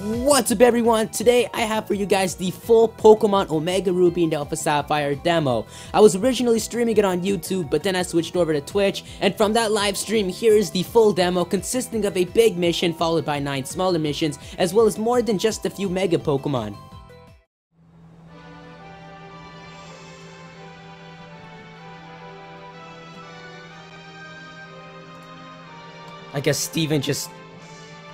What's up everyone? Today I have for you guys the full Pokemon Omega Ruby and Alpha Sapphire demo. I was originally streaming it on YouTube, but then I switched over to Twitch, and from that live stream, here is the full demo consisting of a big mission followed by 9 smaller missions, as well as more than just a few Mega Pokemon. I guess Steven just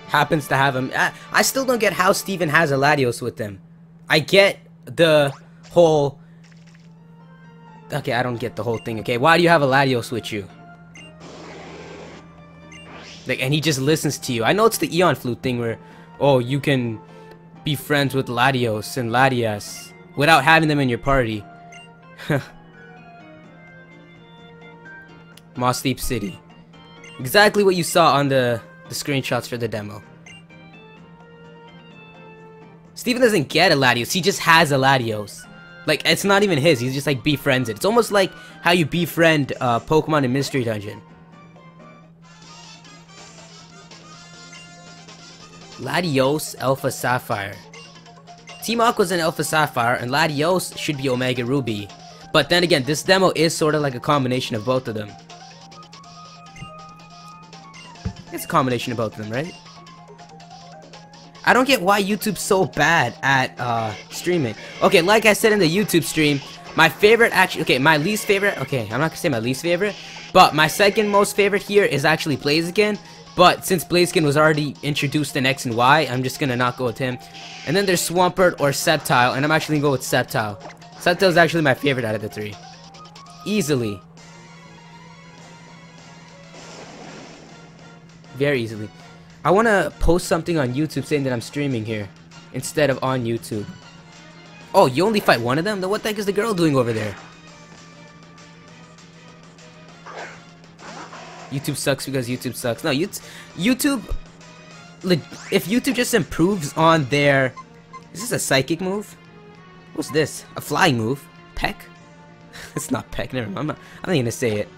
happens to have him. I, I still don't get how Steven has a Latios with him. I get the whole... Okay, I don't get the whole thing. Okay, why do you have a Latios with you? Like, and he just listens to you. I know it's the Eon Flute thing where, oh, you can be friends with Latios and Latias without having them in your party. Mossdeep City. Exactly what you saw on the, the screenshots for the demo. Steven doesn't get a Latios, he just has a Latios. Like, it's not even his, he's just like befriends it. It's almost like how you befriend uh, Pokemon in Mystery Dungeon. Latios Alpha Sapphire. Team Aqua's an Alpha Sapphire, and Latios should be Omega Ruby. But then again, this demo is sort of like a combination of both of them. It's a combination of both of them, right? I don't get why YouTube's so bad at uh, streaming. Okay, like I said in the YouTube stream, my favorite actually, okay, my least favorite, okay, I'm not gonna say my least favorite, but my second most favorite here is actually Blaziken. But since Blaziken was already introduced in X and Y, I'm just gonna not go with him. And then there's Swampert or Sceptile, and I'm actually gonna go with Sceptile. Sceptile is actually my favorite out of the three. Easily. Very easily. I want to post something on YouTube saying that I'm streaming here. Instead of on YouTube. Oh, you only fight one of them? Then what the heck is the girl doing over there? YouTube sucks because YouTube sucks. No, YouTube... If YouTube just improves on their... Is this a psychic move? What's this? A flying move? Peck? it's not Peck, never mind. I'm not, I'm not gonna say it.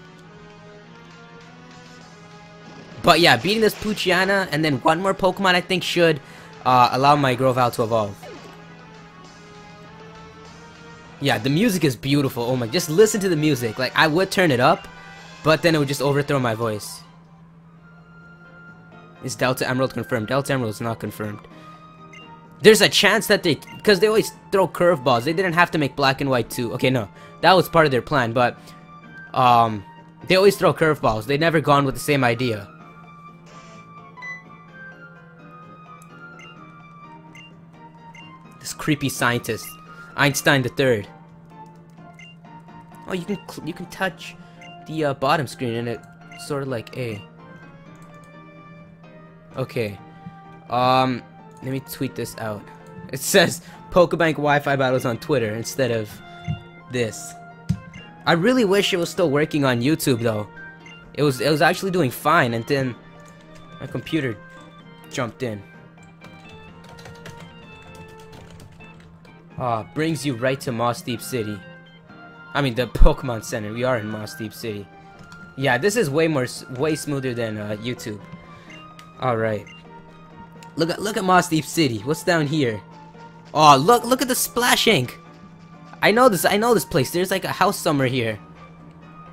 But yeah, beating this Poochyena and then one more Pokemon I think should uh, allow my Grovyle to evolve. Yeah, the music is beautiful. Oh my, just listen to the music. Like, I would turn it up, but then it would just overthrow my voice. Is Delta Emerald confirmed? Delta Emerald is not confirmed. There's a chance that they, because they always throw curveballs. They didn't have to make black and white too. Okay, no, that was part of their plan, but um, they always throw curveballs. They've never gone with the same idea. Creepy scientist, Einstein the Third. Oh, you can you can touch the uh, bottom screen and it sort of like a. Okay, um, let me tweet this out. It says Pokebank Wi-Fi battles on Twitter instead of this. I really wish it was still working on YouTube though. It was it was actually doing fine and then my computer jumped in. Oh, brings you right to Mossdeep City. I mean, the Pokemon Center. We are in Mossdeep City. Yeah, this is way more, way smoother than uh, YouTube. All right. Look at look at Mossdeep City. What's down here? Oh, look look at the Splash Ink. I know this. I know this place. There's like a house somewhere here.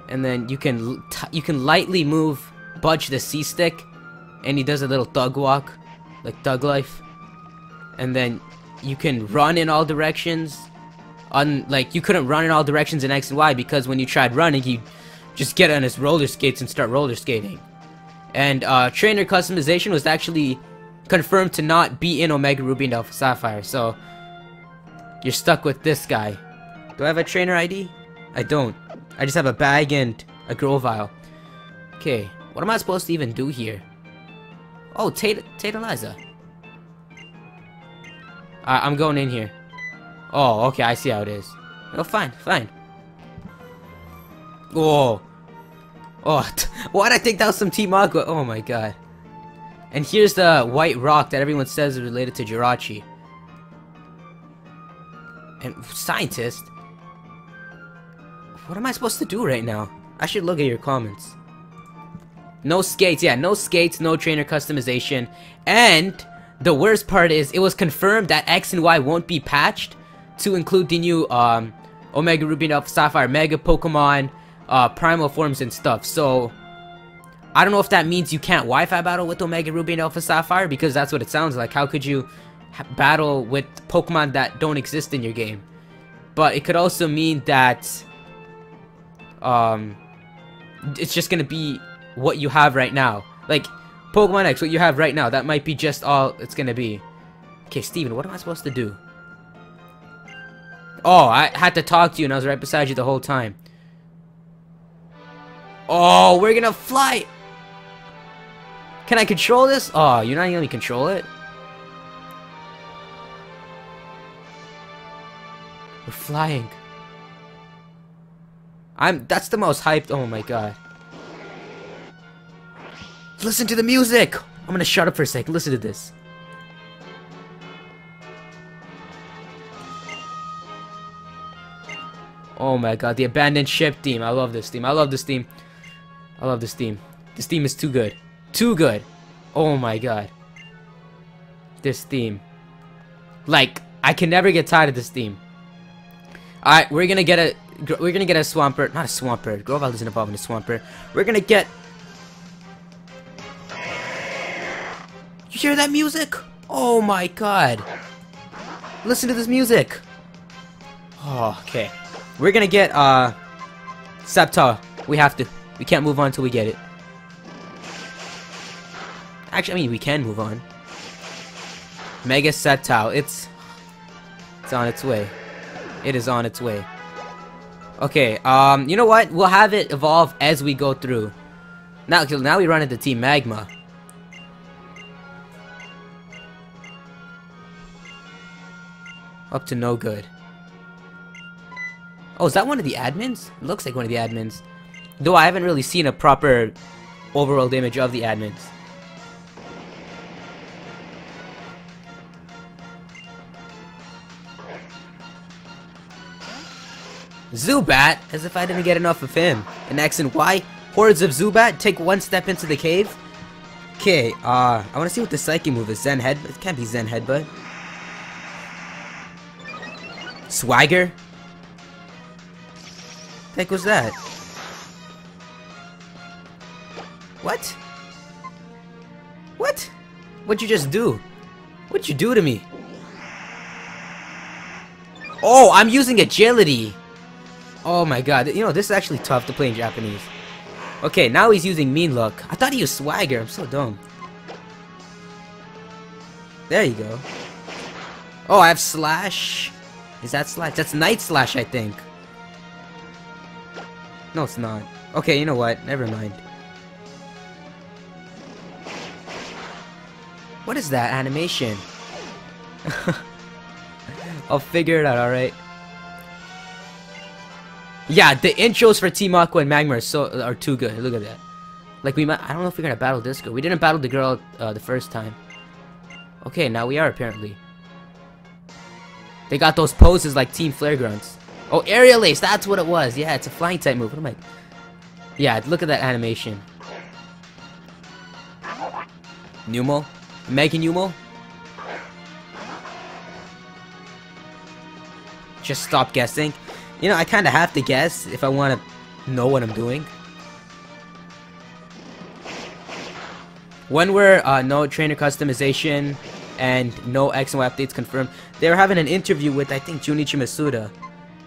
And then you can you can lightly move, budge the C stick, and he does a little thug walk, like thug life. And then you can run in all directions. On like you couldn't run in all directions in X and Y because when you tried running, you just get on his roller skates and start roller skating. And uh, trainer customization was actually confirmed to not be in Omega Ruby and Alpha Sapphire, so you're stuck with this guy. Do I have a trainer ID? I don't. I just have a bag and a Grovyle. Okay, what am I supposed to even do here? Oh, Tate, Taytaliza. I I'm going in here. Oh, okay, I see how it is. Oh, fine, fine. Oh. Oh, why'd I think that was some Team Aqua? Oh my god. And here's the white rock that everyone says is related to Jirachi. And scientist? What am I supposed to do right now? I should look at your comments. No skates, yeah, no skates, no trainer customization, and the worst part is it was confirmed that X and Y won't be patched to include the new um, Omega Ruby and Alpha Sapphire Mega Pokemon uh, Primal forms and stuff. So I don't know if that means you can't Wi-Fi battle with Omega Ruby and Alpha Sapphire because that's what it sounds like. How could you battle with Pokemon that don't exist in your game? But it could also mean that um, it's just gonna be what you have right now. Like Pokemon X, what you have right now, that might be just all it's gonna be. Okay, Steven, what am I supposed to do? Oh, I had to talk to you and I was right beside you the whole time. Oh, we're gonna fly! Can I control this? Oh, you're not gonna control it? We're flying. I'm- that's the most hyped- oh my god. Listen to the music! I'm gonna shut up for a second, listen to this. Oh my god, the abandoned ship theme. I love this theme. I love this theme. I love this theme. This theme is too good. Too good. Oh my god. This theme. Like, I can never get tired of this theme. Alright, we're gonna get a we're gonna get a Swampert. Not a Swampert. Grovyle isn't involved in a Swampert. We're gonna get You hear that music? Oh my god. Listen to this music. Oh, okay. We're gonna get, uh, Sceptile. We have to. We can't move on until we get it. Actually, I mean, we can move on. Mega Sceptile. It's... It's on its way. It is on its way. Okay, um, you know what? We'll have it evolve as we go through. Now, now we run into Team Magma. Up to no good. Oh, is that one of the admins? It looks like one of the admins. Though I haven't really seen a proper overworld image of the admins. Zubat? As if I didn't get enough of him. In X and Y, hordes of Zubat take one step into the cave. Okay, uh, I want to see what the Psyche move is. Zen Head? It can't be Zen Headbutt. Swagger? The heck was that? What? What? What'd you just do? What'd you do to me? Oh, I'm using agility! Oh my god, you know, this is actually tough to play in Japanese. Okay, now he's using mean look. I thought he was swagger, I'm so dumb. There you go. Oh, I have slash. Is that slash? That's night slash, I think. No, it's not. Okay, you know what? Never mind. What is that animation? I'll figure it out, alright? Yeah, the intros for Team Aqua and Magma are, so, are too good. Look at that. Like, we might- I don't know if we're gonna battle this girl. We didn't battle the girl uh, the first time. Okay, now we are, apparently. They got those poses like Team Flare Grunts. Oh, Aerial Ace, that's what it was. Yeah, it's a flying type move. What am I... Yeah, look at that animation. Numel? Mega Numel? Just stop guessing. You know, I kind of have to guess if I want to know what I'm doing. When were uh, no trainer customization and no X and Y updates confirmed, they were having an interview with, I think, Junichi Masuda.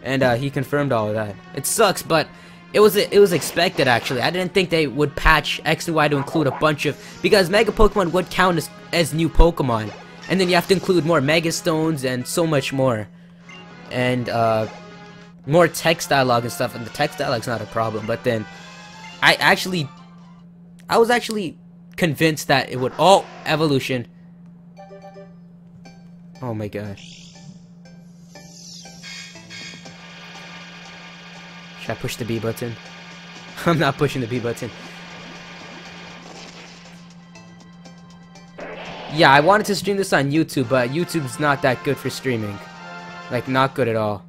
And uh, he confirmed all of that. It sucks, but it was it was expected, actually. I didn't think they would patch X and Y to include a bunch of... Because Mega Pokemon would count as, as new Pokemon. And then you have to include more Mega Stones and so much more. And, uh more text dialogue and stuff, and the text dialogue's not a problem, but then I actually I was actually convinced that it would oh evolution. Oh my gosh. Should I push the B button? I'm not pushing the B button. Yeah, I wanted to stream this on YouTube, but YouTube's not that good for streaming. Like, not good at all.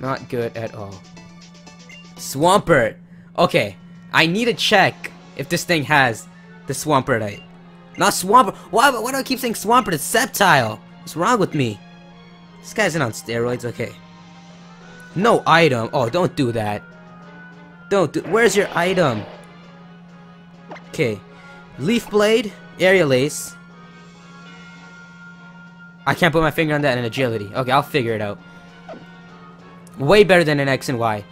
Not good at all. Swampert! Okay, I need to check if this thing has the Swampertite. Not Swampert. Why, why do I keep saying Swampert? It's Sceptile. What's wrong with me? This guy's in on steroids. Okay. No item. Oh, don't do that. Don't do- Where's your item? Okay. Leaf Blade. Aerial Ace. I can't put my finger on that in agility. Okay, I'll figure it out. Way better than an X and Y.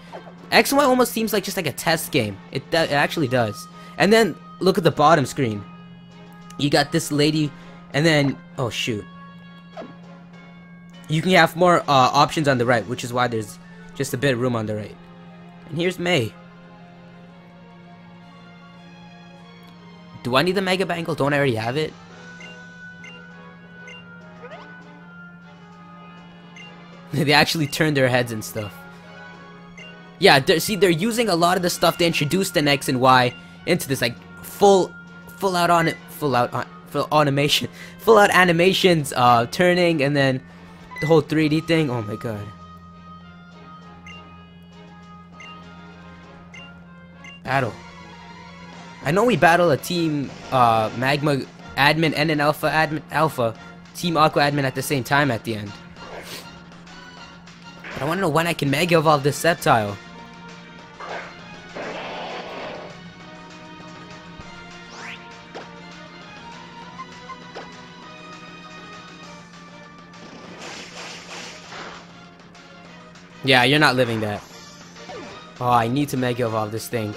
X and Y almost seems like just like a test game. It, it actually does. And then, look at the bottom screen. You got this lady, and then... Oh, shoot. You can have more uh, options on the right, which is why there's just a bit of room on the right. And here's May. Do I need the Mega Bangle? Don't I already have it? they actually turn their heads and stuff. Yeah, they're, see, they're using a lot of the stuff they introduced in X and Y into this, like, full, full out on it, full out on, full automation, full out animations, uh, turning, and then the whole 3D thing. Oh my god. Battle. I know we battle a team, uh, Magma admin and an Alpha admin, Alpha, Team Aqua admin at the same time at the end. But I want to know when I can Mega Evolve this Sceptile. Yeah, you're not living that. Oh, I need to Mega Evolve this thing.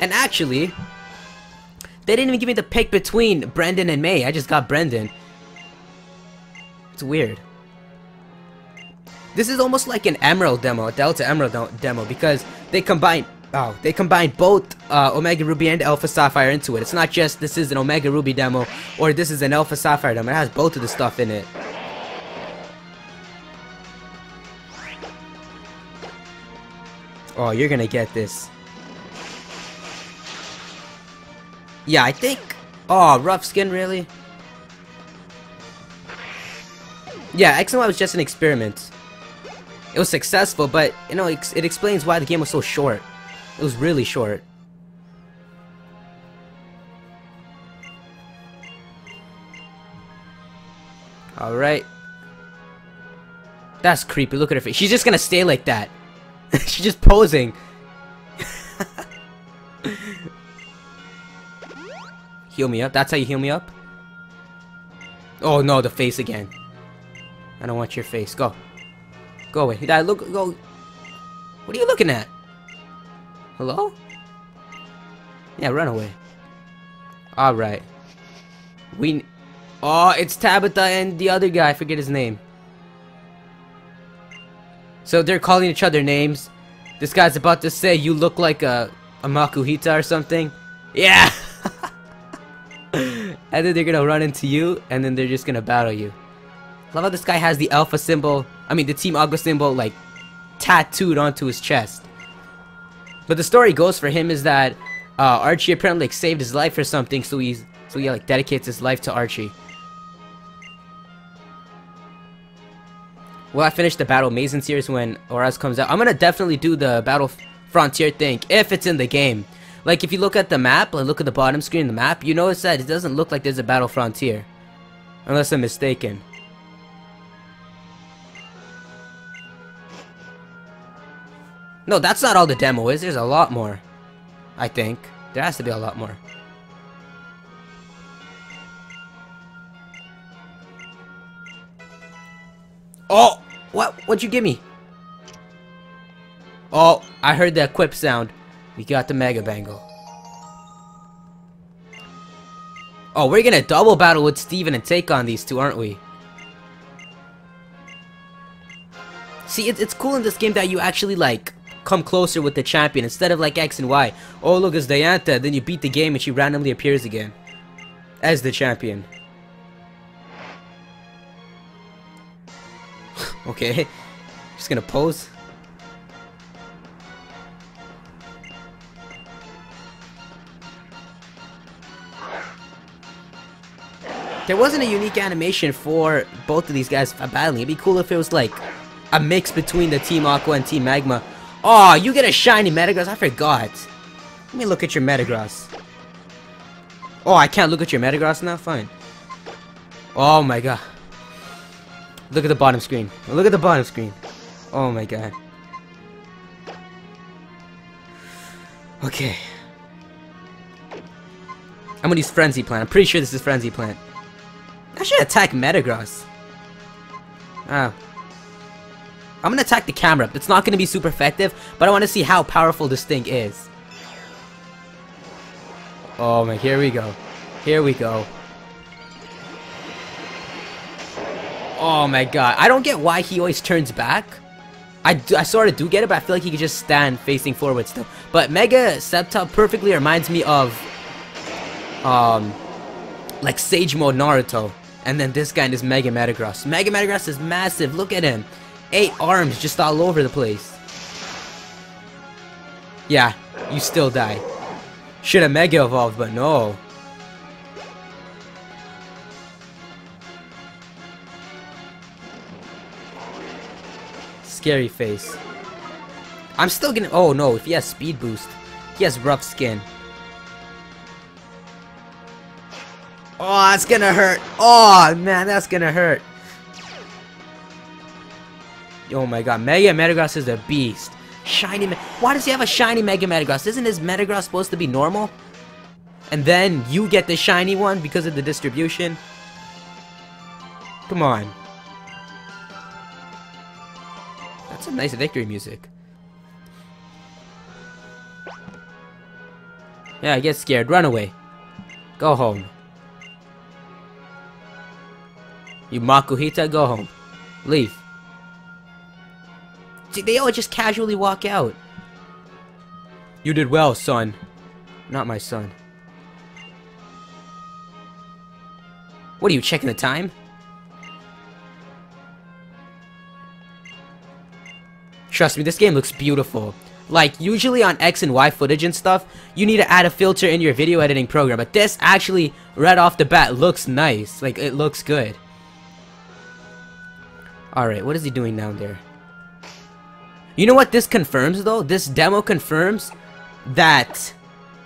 And actually, they didn't even give me the pick between Brendan and May. I just got Brendan. It's weird. This is almost like an Emerald demo, a Delta Emerald demo, because they combine oh, they combine both uh, Omega Ruby and Alpha Sapphire into it. It's not just this is an Omega Ruby demo or this is an Alpha Sapphire demo. It has both of the stuff in it. Oh, you're gonna get this. Yeah, I think... Oh, rough skin, really? Yeah, X and Y was just an experiment. It was successful, but, you know, it, it explains why the game was so short. It was really short. Alright. That's creepy. Look at her face. She's just gonna stay like that. She's just posing. heal me up. That's how you heal me up? Oh no, the face again. I don't want your face. Go. Go away. Dad, look. Go. What are you looking at? Hello? Yeah, run away. Alright. We... Oh, it's Tabitha and the other guy. I forget his name. So they're calling each other names. This guy's about to say you look like a, a Makuhita or something. Yeah! and then they're gonna run into you, and then they're just gonna battle you. Love how this guy has the alpha symbol, I mean the Team Aqua symbol, like, tattooed onto his chest. But the story goes for him is that uh, Archie apparently like, saved his life or something, so he's so he like dedicates his life to Archie. Will I finish the Battle Maison series when ORAS comes out? I'm gonna definitely do the Battle Frontier thing if it's in the game. Like if you look at the map, like look at the bottom screen of the map, you notice that it doesn't look like there's a Battle Frontier. Unless I'm mistaken. No, that's not all the demo is. There's a lot more. I think. There has to be a lot more. Oh! What? What'd you give me? Oh, I heard that quip sound. We got the Mega Bangle. Oh, we're gonna double battle with Steven and take on these two, aren't we? See, it's, it's cool in this game that you actually, like, come closer with the champion instead of like X and Y. Oh, look, it's Diantha. Then you beat the game and she randomly appears again as the champion. Okay, just gonna pose. There wasn't a unique animation for both of these guys battling. It'd be cool if it was like a mix between the Team Aqua and Team Magma Oh, you get a shiny Metagross? I forgot. Let me look at your Metagross. Oh, I can't look at your Metagross now? Fine. Oh my god. Look at the bottom screen. Look at the bottom screen. Oh my god. Okay. I'm gonna use Frenzy Plant. I'm pretty sure this is Frenzy Plant. I should attack Metagross. Oh. I'm gonna attack the camera. It's not gonna be super effective, but I want to see how powerful this thing is. Oh my, here we go. Here we go. Oh my god. I don't get why he always turns back. I, do, I sort of do get it, but I feel like he could just stand facing forward still. But Mega Sceptile perfectly reminds me of, um, like Sage Mode Naruto. And then this guy in this Mega Metagross. Mega Metagross is massive. Look at him. Eight arms just all over the place. Yeah, you still die. Should have Mega Evolved, but no. Scary face. I'm still gonna- oh no, if he has speed boost. He has rough skin. Oh, that's gonna hurt. Oh, man, that's gonna hurt. Oh my god, Mega Metagross is a beast. Shiny Why does he have a shiny Mega Metagross? Isn't his Metagross supposed to be normal? And then you get the shiny one because of the distribution? Come on. Some nice victory music. Yeah, I get scared. Run away. Go home. You Makuhita, go home. Leave. They all just casually walk out. You did well, son. Not my son. What are you, checking the time? Trust me, this game looks beautiful. Like, usually on X and Y footage and stuff, you need to add a filter in your video editing program. But this actually, right off the bat, looks nice. Like, it looks good. Alright, what is he doing down there? You know what this confirms though? This demo confirms that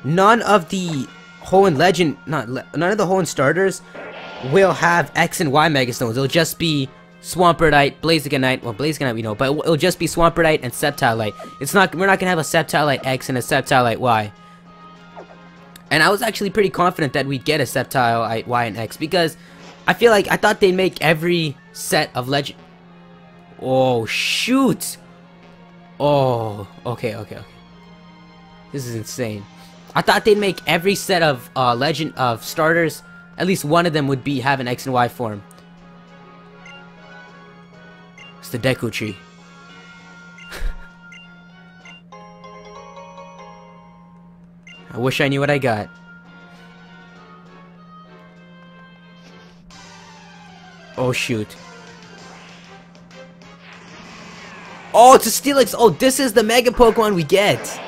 none of the Hoenn Legend, not none of the Hoenn starters will have X and Y Megastones. It'll just be Swampert, Blazikenite, well Blazikenite we know, but it'll just be Swampert and Sceptilite. It's not, we're not gonna have a Sceptilite X and a Sceptilite Y. And I was actually pretty confident that we'd get a Sceptile Y and X because I feel like I thought they'd make every set of legend. Oh shoot! Oh, okay, okay, okay. This is insane. I thought they'd make every set of uh, legend of starters, at least one of them would be have an X and Y form. It's the Deku tree. I wish I knew what I got. Oh shoot. Oh, it's a Steelix. Oh, this is the Mega Pokemon we get.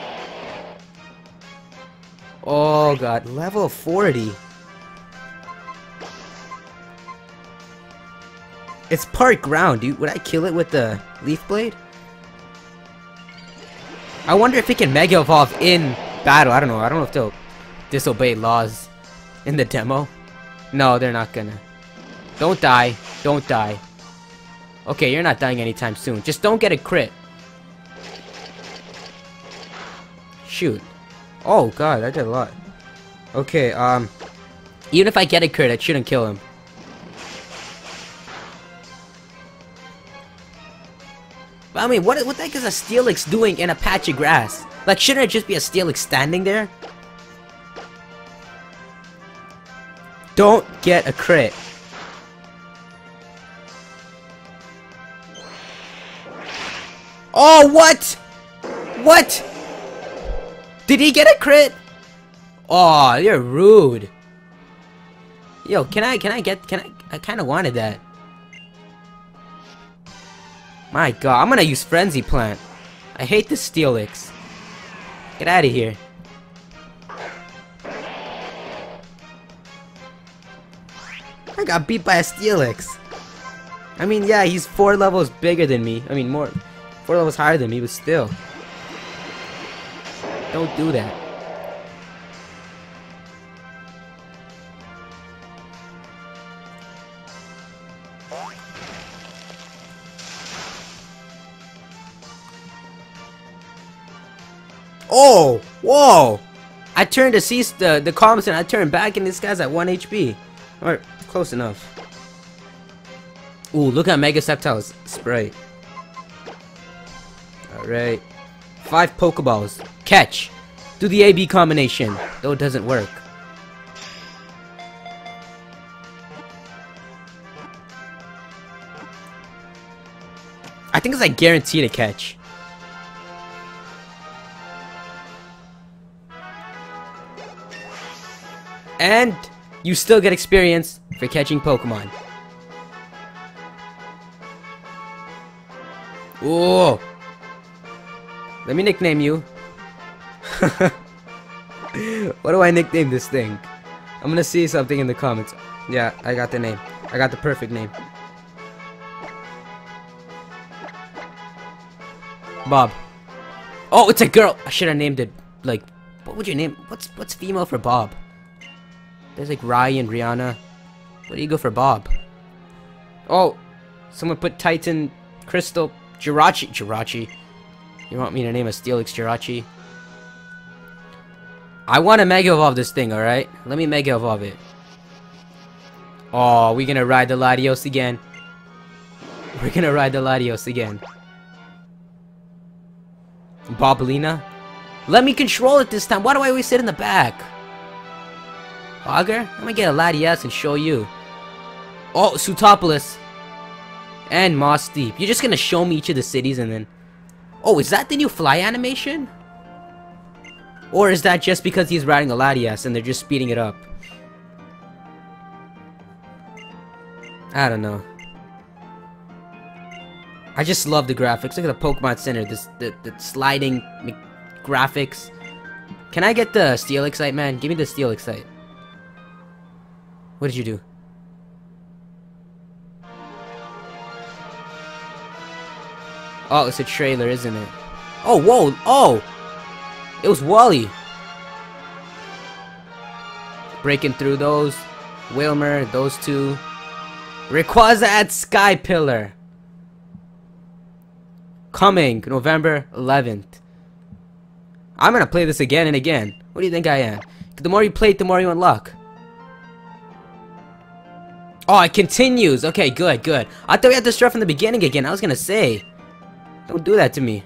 Oh god, level 40. It's part ground, dude. Would I kill it with the Leaf Blade? I wonder if it can Mega Evolve in battle. I don't know. I don't know if they'll disobey laws in the demo. No, they're not gonna. Don't die. Don't die. Okay, you're not dying anytime soon. Just don't get a crit. Shoot. Oh god, I did a lot. Okay, um... Even if I get a crit, I shouldn't kill him. I mean, what, what the heck is a Steelix doing in a patch of grass? Like, shouldn't it just be a Steelix standing there? Don't get a crit. Oh, what? What? Did he get a crit? Oh, you're rude. Yo, can I, can I get, can I, I kind of wanted that. My god, I'm gonna use Frenzy Plant. I hate the Steelix. Get out of here. I got beat by a Steelix. I mean, yeah, he's four levels bigger than me. I mean, more, four levels higher than me, but still. Don't do that. Oh! Whoa! I turned to see the, the comments and I turned back and this guy's at 1 HP. Alright, close enough. Ooh, look at Mega Sceptile's spray. Alright. Five Pokeballs. Catch! Do the AB combination, though it doesn't work. I think it's like guaranteed to catch. And you still get experience for catching Pokemon. Ooh. Let me nickname you. what do I nickname this thing? I'm gonna see something in the comments. Yeah, I got the name. I got the perfect name. Bob. Oh, it's a girl. I should have named it like. What would you name? What's what's female for Bob? There's like Ryan, Rihanna. What do you go for Bob? Oh, someone put Titan, Crystal, Jirachi. Jirachi. You want me to name a Steelix Jirachi? I want to Mega Evolve this thing, alright? Let me Mega Evolve it. Oh, we're gonna ride the Latios again. We're gonna ride the Latios again. Boblina? Let me control it this time. Why do I always sit in the back? Auger? I'm gonna get a Latias and show you. Oh, Sootopolis. And Mossdeep. You're just gonna show me each of the cities and then... Oh, is that the new fly animation? Or is that just because he's riding a Latias and they're just speeding it up? I don't know. I just love the graphics. Look at the Pokemon Center. This the, the sliding graphics. Can I get the Steelixite, man? Give me the Steelix What did you do? Oh, it's a trailer, isn't it? Oh, whoa! Oh! It was Wally! Breaking through those. Wilmer, those two. Rayquaza at Sky Pillar. Coming November 11th. I'm gonna play this again and again. What do you think I am? The more you play it, the more you unlock. Oh, it continues. Okay, good, good. I thought we had to start from the beginning again. I was gonna say. Don't do that to me.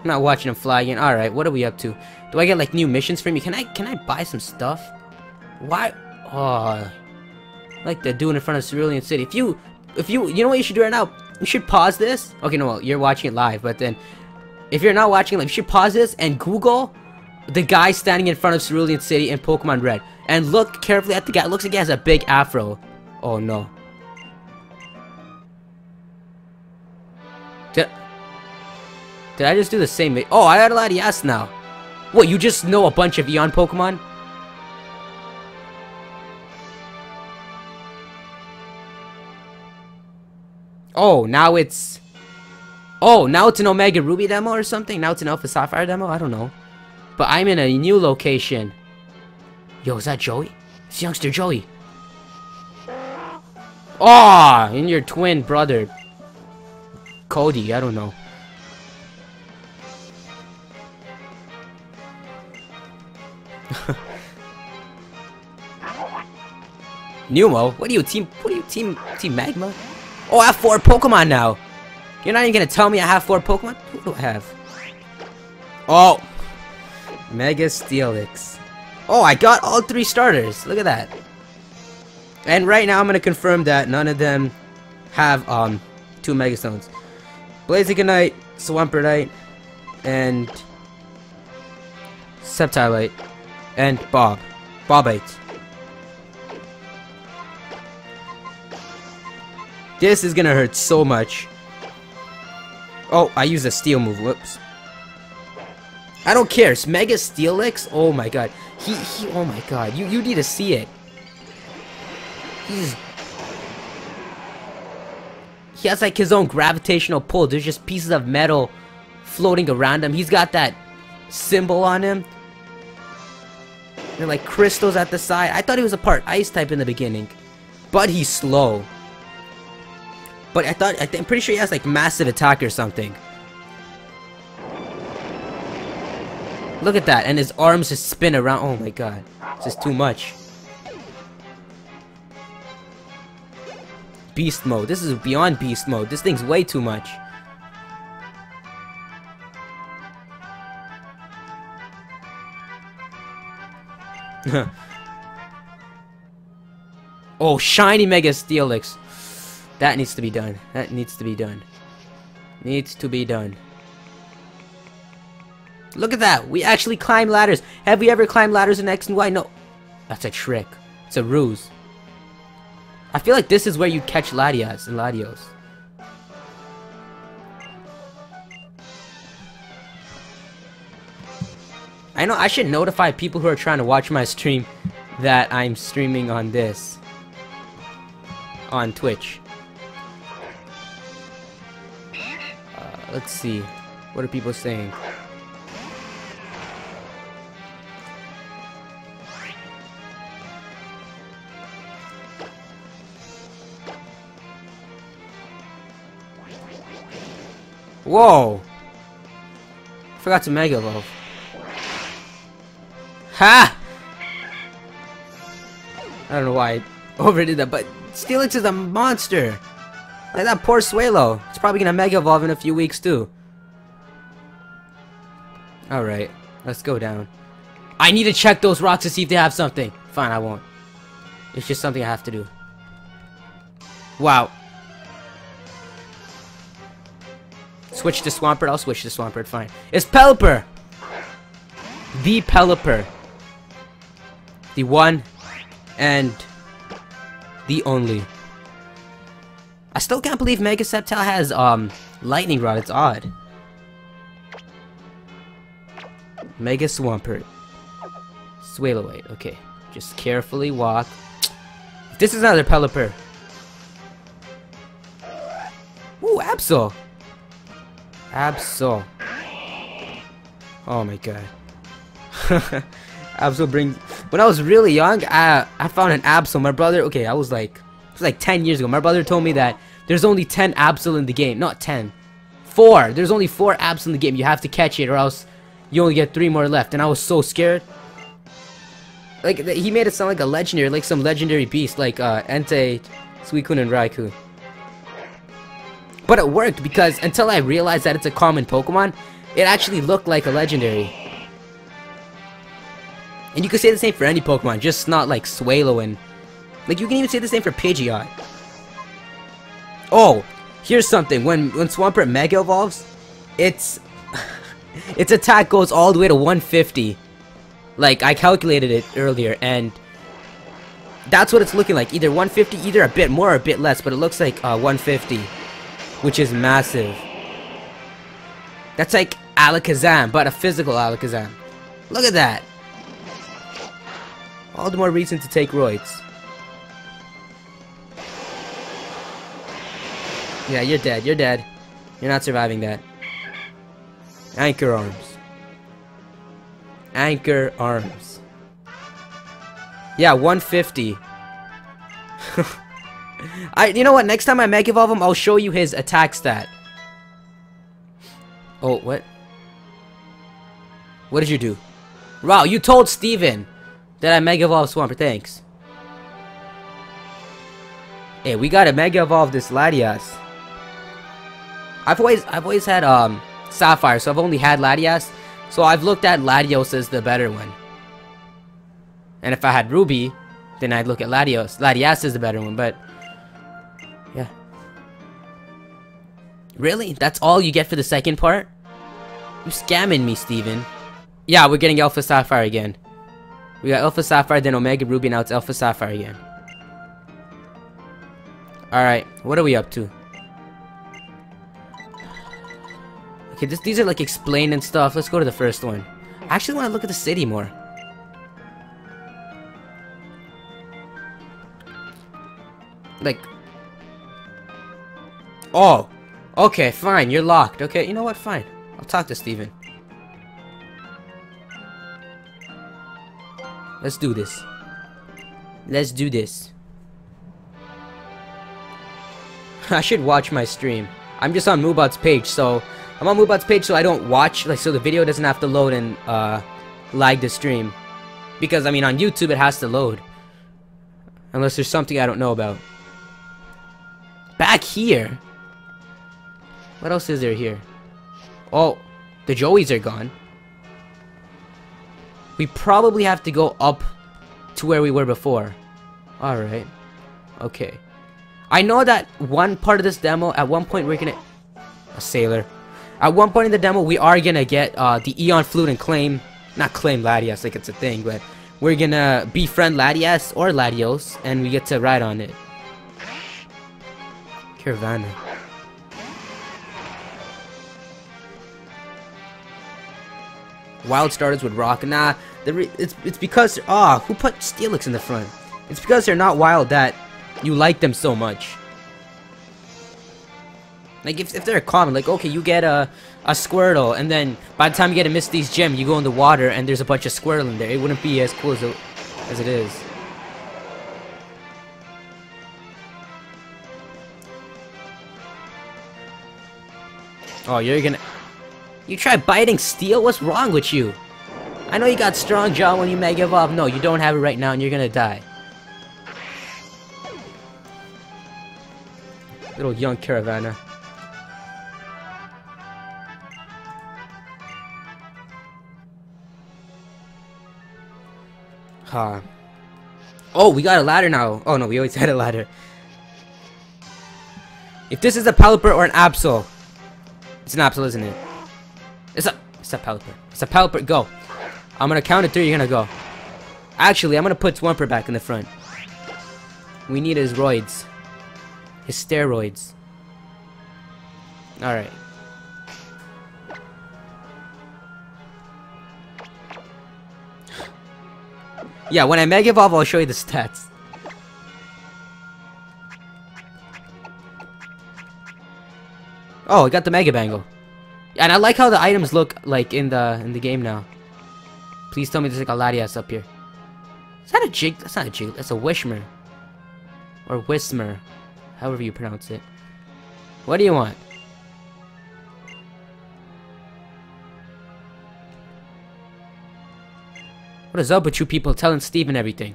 I'm not watching him fly again. Alright, what are we up to? Do I get like new missions for me? Can I can I buy some stuff? Why? Oh, like they're doing in front of Cerulean City. If you, if you, you know what you should do right now? You should pause this. Okay, no, well, you're watching it live, but then if you're not watching it, you should pause this and Google the guy standing in front of Cerulean City in Pokemon Red. And look carefully at the guy. It looks like he has a big afro. Oh no. Did, did I just do the same? Oh, I got a lot of yes now. What, you just know a bunch of Eon Pokemon? Oh, now it's... Oh, now it's an Omega Ruby demo or something? Now it's an Alpha Sapphire demo? I don't know. But I'm in a new location. Yo, is that Joey? It's youngster Joey. Oh, and your twin brother. Cody, I don't know. Numo? What are you, team, what are you, team, team Magma? Oh, I have four Pokemon now. You're not even gonna tell me I have four Pokemon? Who do I have? Oh! Mega Steelix. Oh, I got all three starters. Look at that. And right now I'm gonna confirm that none of them have um two Mega Stones. Blazikenite, Swampert, and Sceptile, and Bob. Bobite. This is gonna hurt so much. Oh, I use a steel move. Whoops. I don't care. It's Mega Steelix. Oh my god. He he. Oh my god. You you need to see it. He's. He has like his own gravitational pull. There's just pieces of metal floating around him. He's got that symbol on him. And like crystals at the side. I thought he was a part ice type in the beginning. But he's slow. But I thought, I am pretty sure he has like massive attack or something. Look at that, and his arms just spin around. Oh my god. This is too much. Beast mode. This is beyond beast mode. This thing's way too much. oh, shiny Mega Steelix. That needs to be done. That needs to be done. Needs to be done. Look at that! We actually climb ladders! Have we ever climbed ladders in X and Y? No. That's a trick. It's a ruse. I feel like this is where you catch Latias and Latios. I know I should notify people who are trying to watch my stream that I'm streaming on this. On Twitch. Uh, let's see. What are people saying? Whoa! Forgot to Mega Evolve. Ha! I don't know why I overdid that, but Steelix is a monster! Like that poor Swellow. It's probably gonna Mega Evolve in a few weeks too. Alright, let's go down. I need to check those rocks to see if they have something. Fine, I won't. It's just something I have to do. Wow, Switch to Swampert, I'll switch to Swampert, fine. It's Pelipper! The Pelipper. The one and the only. I still can't believe Mega Sceptile has, um, Lightning Rod, it's odd. Mega Swampert. Swellowite, okay. Just carefully walk. This is another Pelipper. Ooh, Absol! Absol. Oh my god. Absol brings. When I was really young, I I found an Absol. My brother. Okay, I was like, it was like 10 years ago. My brother told me that there's only 10 Absol in the game. Not 10. Four. There's only four Absol in the game. You have to catch it, or else you only get three more left. And I was so scared. Like he made it sound like a legendary, like some legendary beast, like uh, Entei, Suicune, and Raikou. But it worked because until I realized that it's a common Pokemon, it actually looked like a legendary. And you can say the same for any Pokemon, just not like Swellow and... Like, you can even say the same for Pidgeot. Oh, here's something. When, when Swampert Mega Evolves, its... its attack goes all the way to 150. Like, I calculated it earlier, and... That's what it's looking like. Either 150, either a bit more or a bit less, but it looks like uh, 150 which is massive. That's like Alakazam, but a physical Alakazam. Look at that. All the more reason to take roids. Yeah, you're dead. You're dead. You're not surviving that. Anchor arms. Anchor arms. Yeah, 150. I, you know what? Next time I Mega Evolve him, I'll show you his attack stat. Oh, what? What did you do? Wow, you told Steven that I Mega Evolve Swampert. Thanks. Hey, we gotta Mega Evolve this Latias. I've always, I've always had um Sapphire, so I've only had Latias. So I've looked at Latios as the better one. And if I had Ruby, then I'd look at Latios. Latias is the better one, but Really? That's all you get for the second part? You scamming me, Steven. Yeah, we're getting Alpha Sapphire again. We got Alpha Sapphire, then Omega Ruby, now it's Alpha Sapphire again. Alright, what are we up to? Okay, this, these are like explained and stuff. Let's go to the first one. I actually want to look at the city more. Like... Oh! Okay, fine, you're locked. Okay, you know what? Fine. I'll talk to Steven. Let's do this. Let's do this. I should watch my stream. I'm just on Moobot's page, so I'm on Moobot's page so I don't watch, like, so the video doesn't have to load and, uh, lag the stream. Because, I mean, on YouTube it has to load. Unless there's something I don't know about. Back here? What else is there here? Oh, the Joeys are gone. We probably have to go up to where we were before. Alright. Okay. I know that one part of this demo, at one point we're gonna... A sailor. At one point in the demo, we are gonna get uh, the Eon Flute and claim... Not claim Latias like it's a thing, but... We're gonna befriend Latias or Latios, and we get to ride on it. Carvanha. Wild starters would rock. Nah, it's it's because ah, oh, who put Steelix in the front? It's because they're not wild that you like them so much. Like if, if they're common, like okay, you get a a Squirtle, and then by the time you get a Misty's gem, you go in the water and there's a bunch of Squirtle in there. It wouldn't be as cool as it, as it is. Oh, you're gonna... You try biting steel? What's wrong with you? I know you got strong jaw when you Mega Evolve. No, you don't have it right now and you're gonna die. Little young Carvanha. Huh. Oh, we got a ladder now. Oh no, we always had a ladder. If this is a Pelipper or an Absol, it's an Absol, isn't it? It's a, it's a Pelipper. It's a Pelipper. Go. I'm gonna count it three. You're gonna go. Actually, I'm gonna put Swampert back in the front. We need his roids. His steroids. Alright. Yeah, when I Mega Evolve, I'll show you the stats. Oh, I got the Mega Bangle. And I like how the items look like in the in the game now. Please tell me there's like a Latias up here. Is that a jig? That's not a jig. That's a Wishmer. Or Whismur. However you pronounce it. What do you want? What is up with you people telling Steven everything?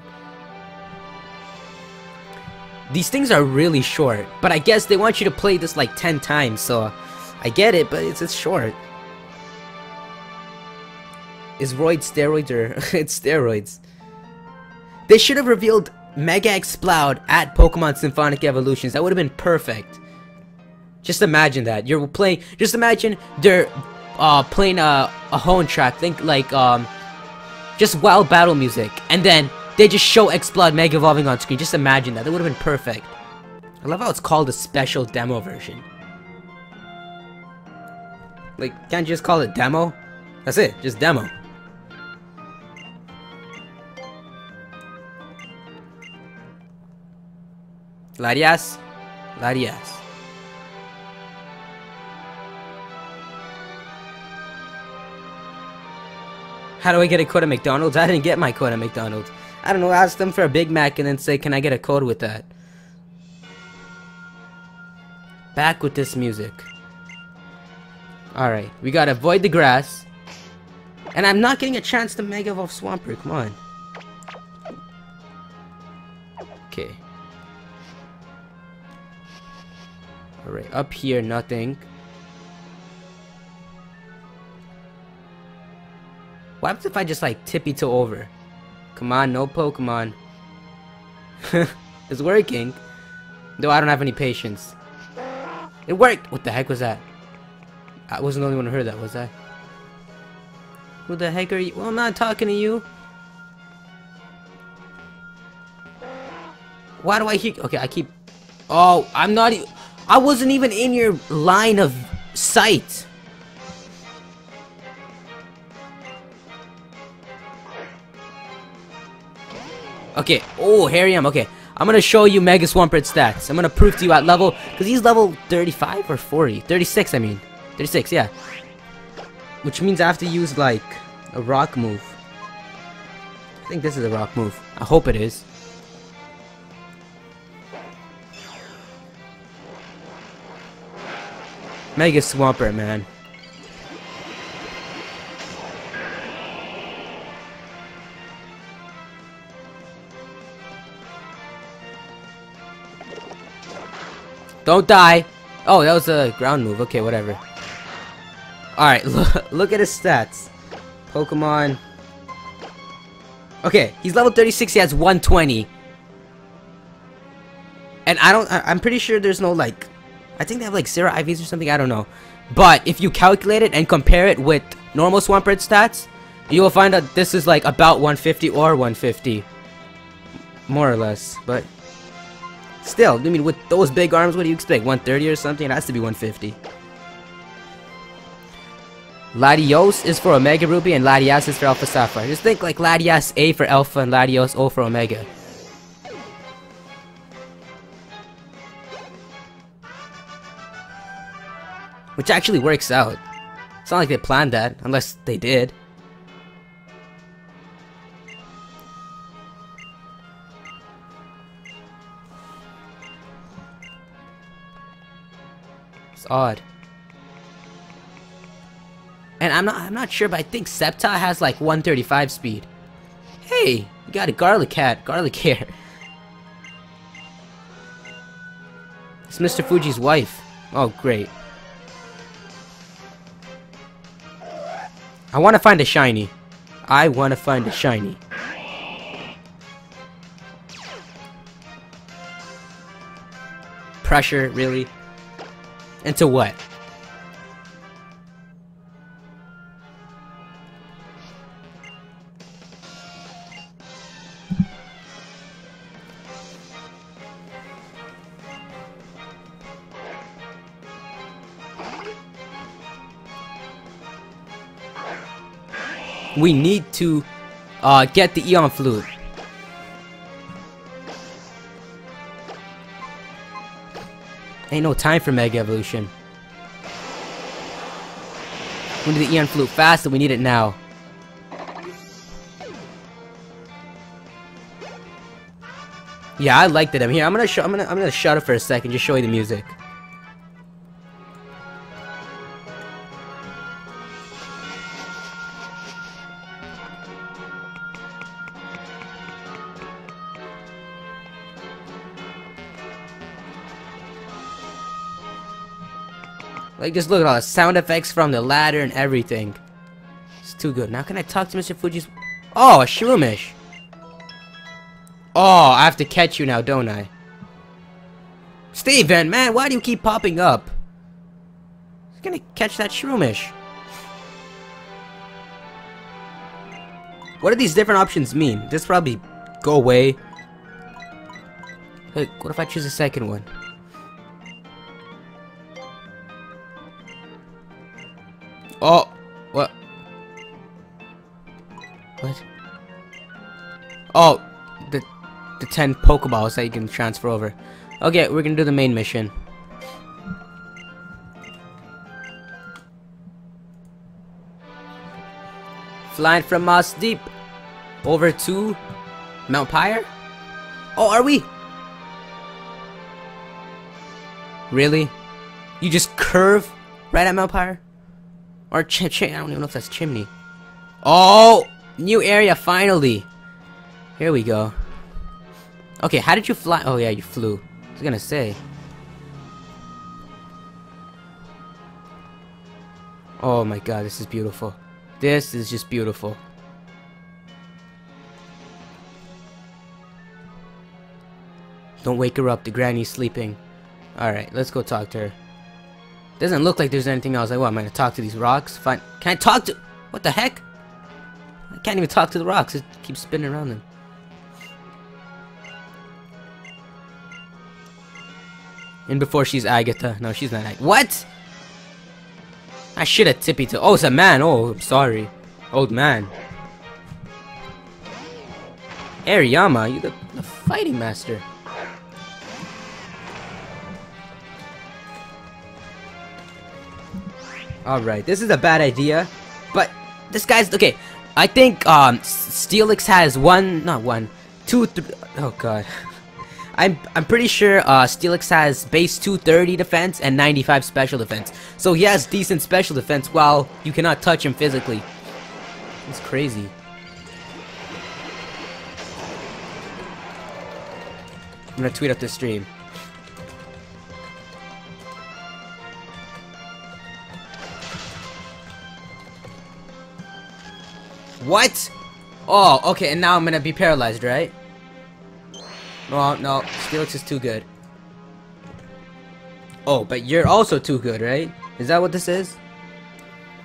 These things are really short, but I guess they want you to play this like 10 times, so I get it, but it's, it's short. Is Roid steroids or it's steroids? They should have revealed Mega Exploud at Pokemon Symphonic Evolutions. That would have been perfect. Just imagine that. You're playing, just imagine they're uh, playing a, a Hoenn track. Think like, um, just wild battle music. And then they just show Exploud Mega Evolving on screen. Just imagine that. That would have been perfect. I love how it's called a special demo version. Like, can't you just call it demo? That's it, just demo. Larias? Larias. How do I get a code at McDonald's? I didn't get my code at McDonald's. I don't know, ask them for a Big Mac and then say, can I get a code with that? Back with this music. Alright, we gotta avoid the grass. And I'm not getting a chance to Mega Evolve Swampert, come on. Okay. Alright, up here, nothing. What happens if I just like tippy toe over? Come on, no Pokemon. it's working. Though I don't have any patience. It worked! What the heck was that? I wasn't the only one who heard that, was I? Who the heck are you? Well, I'm not talking to you. Why do I hear? Okay, I keep... Oh, I'm not... E I wasn't even in your line of sight. Okay. Oh, here I am. Okay. I'm gonna show you Mega Swampert stats. I'm gonna prove to you at level, because he's level 35 or 40? 36, I mean. 36, yeah. Which means I have to use, like, a rock move. I think this is a rock move. I hope it is. Mega Swampert, man. Don't die! Oh, that was a ground move. Okay, whatever. Alright, look, look at his stats. Pokemon. Okay, he's level 36, he has 120. And I don't, I, I'm pretty sure there's no like, I think they have like zero IVs or something, I don't know. But if you calculate it and compare it with normal Swampert stats, you will find that this is like about 150 or 150. More or less, but still, I mean, with those big arms, what do you expect? 130 or something? It has to be 150. Latios is for Omega Ruby and Latias is for Alpha Sapphire. Just think like Latias A for Alpha and Latios O for Omega. Which actually works out. It's not like they planned that, unless they did. It's odd. And I'm not I'm not sure, but I think Septa has like 135 speed. Hey, you got a garlic cat, garlic hair. It's Mr. Fuji's wife. Oh, great. I want to find a shiny. I want to find a shiny. Pressure, really? Into what? We need to uh, get the Eon Flute. Ain't no time for Mega Evolution. We need the Eon Flute fast and we need it now. Yeah, I liked it. I'm here. I'm gonna show. I'm gonna. I'm gonna shut up for a second. Just show you the music. Like, just look at all the sound effects from the ladder and everything. It's too good. Now can I talk to Mr. Fuji's... Oh, a Shroomish. Oh, I have to catch you now, don't I? Steven, man, why do you keep popping up? I'm gonna catch that Shroomish. What do these different options mean? This probably go away. Like, what if I choose a second one? 10 Pokeballs that you can transfer over. Okay, we're gonna do the main mission. Flying from Mossdeep over to Mount Pyre? Oh, are we? Really? You just curve right at Mount Pyre? Or ch, I don't even know if that's chimney. Oh! New area, finally! Here we go. Okay, how did you fly? Oh yeah, you flew. I was gonna say. Oh my god, this is beautiful. This is just beautiful. Don't wake her up, the granny's sleeping. Alright, let's go talk to her. Doesn't look like there's anything else. Like, what, am I gonna talk to these rocks? Fine. Can I talk to... What the heck? I can't even talk to the rocks. It keeps spinning around them. And before she's Agatha. No, she's not Agatha. What? I should have tippy to. Oh, it's a man. Oh, I'm sorry. Old man. Ariyama, you the, the fighting master. Alright, this is a bad idea. But this guy's okay. I think um Steelix has one not one, oh god. I'm I'm pretty sure uh, Steelix has base 230 defense and 95 special defense. So he has decent special defense while you cannot touch him physically. It's crazy. I'm gonna tweet up this stream. What? Oh, okay, and now I'm gonna be paralyzed, right? No, no, Steelix is too good. Oh, but you're also too good, right? Is that what this is?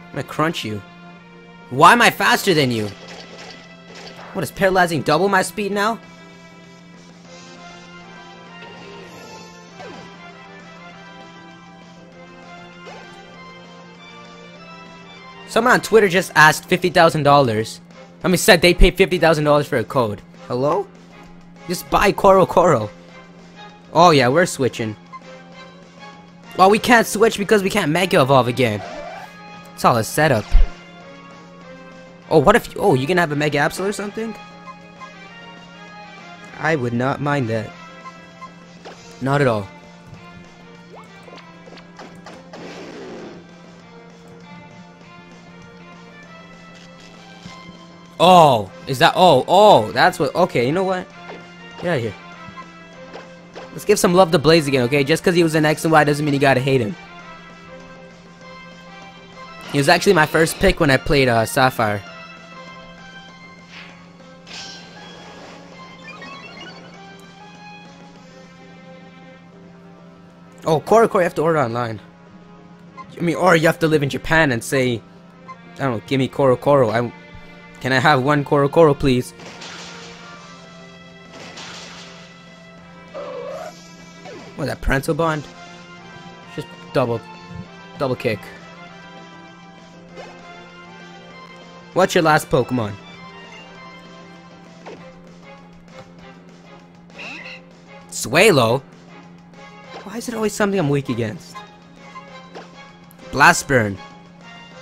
I'm gonna crunch you. Why am I faster than you? What is paralyzing double my speed now? Someone on Twitter just asked $50,000. I mean, said they paid $50,000 for a code. Hello? Just buy CoroCoro. Oh yeah, we're switching. Well, we can't switch because we can't Mega Evolve again. It's all a setup. Oh, what if you- oh, you gonna have a Mega Absol or something? I would not mind that. Not at all. Oh, is that- oh, oh, that's what- okay, you know what? Get out of here. Let's give some love to Blaze again, okay? Just because he was an X and Y doesn't mean you gotta hate him. He was actually my first pick when I played uh, Sapphire. Oh, Core, you have to order online. I mean, or you have to live in Japan and say, I don't know, give me CoroCoro. I, can I have one CoroCoro, please? What that Parental Bond? Just double, double kick. What's your last Pokemon? Swellow? Why is it always something I'm weak against? Blast Burn.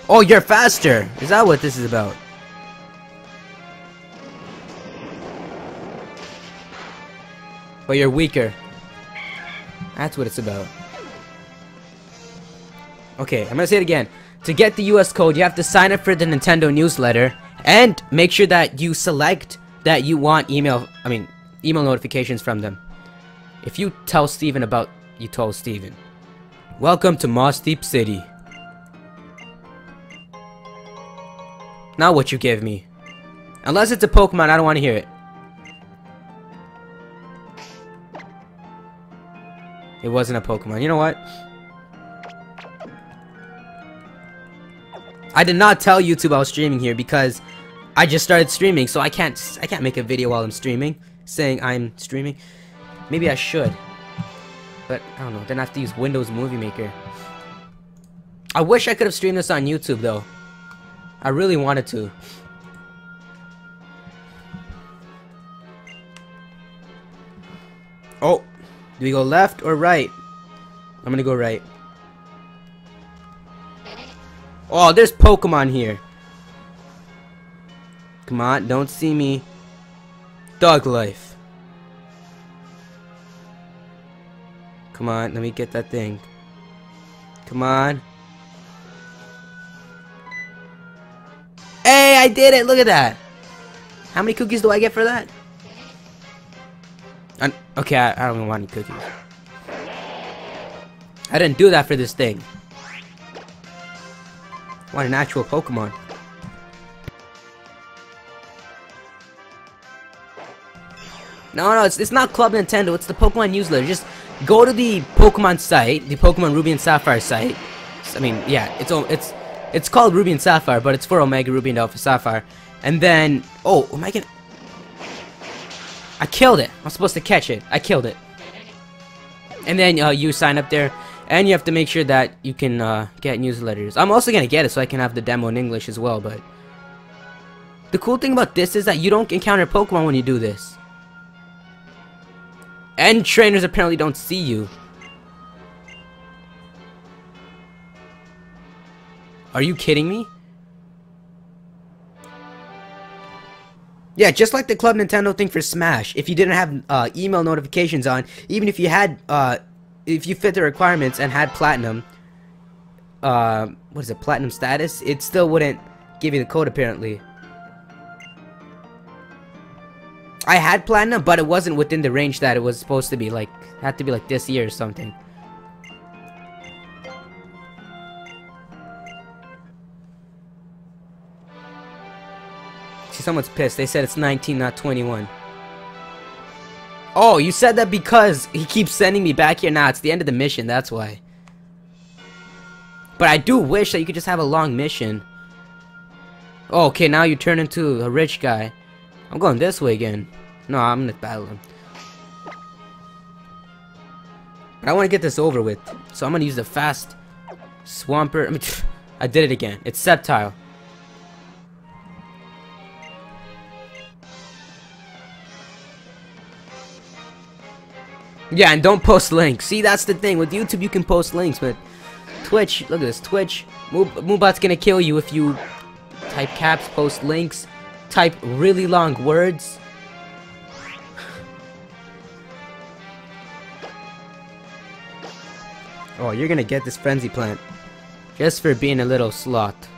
Oh, you're faster! Is that what this is about? But you're weaker. That's what it's about. Okay, I'm gonna say it again. To get the US code, you have to sign up for the Nintendo newsletter and make sure that you select that you want email, I mean, email notifications from them. If you tell Steven about you told Steven. Welcome to Mossdeep City. Now what you give me. Unless it's a Pokemon, I don't want to hear it. It wasn't a Pokemon. You know what? I did not tell YouTube I was streaming here because I just started streaming, so I can't I can't make a video while I'm streaming saying I'm streaming. Maybe I should. But I don't know, then I have to use Windows Movie Maker. I wish I could have streamed this on YouTube though. I really wanted to. Oh, do we go left or right? I'm gonna go right. Oh, there's Pokemon here. Come on, don't see me. Dog life. Come on, let me get that thing. Come on. Hey, I did it! Look at that! How many cookies do I get for that? I, okay, I, I don't even want any cookies. I didn't do that for this thing. I want an actual Pokemon. No, no, it's, it's not Club Nintendo, it's the Pokemon newsletter. Just go to the Pokemon site, the Pokemon Ruby and Sapphire site. I mean, yeah, it's it's it's called Ruby and Sapphire, but it's for Omega Ruby and Alpha Sapphire. And then, oh, am I gonna... I killed it. I'm supposed to catch it. I killed it. And then uh, you sign up there, and you have to make sure that you can uh, get newsletters. I'm also gonna get it so I can have the demo in English as well, but... The cool thing about this is that you don't encounter Pokemon when you do this. And trainers apparently don't see you. Are you kidding me? Yeah, just like the Club Nintendo thing for Smash. If you didn't have uh, email notifications on, even if you had, uh, if you fit the requirements and had Platinum, uh, what is it, Platinum status, it still wouldn't give you the code apparently. I had Platinum, but it wasn't within the range that it was supposed to be, like, had to be like this year or something. Someone's pissed. They said it's 19, not 21. Oh, you said that because he keeps sending me back here now. It's the end of the mission, that's why. But I do wish that you could just have a long mission. Oh, okay, now you turn into a rich guy. I'm going this way again. No, I'm gonna battle him. But I want to get this over with. So I'm gonna use the fast Swampert. I mean, I did it again. It's Sceptile. Yeah, and don't post links. See, that's the thing. With YouTube, you can post links, but Twitch, look at this. Twitch, Moobot's gonna kill you if you type caps, post links, type really long words. Oh, you're gonna get this frenzy plant. Just for being a little sloth.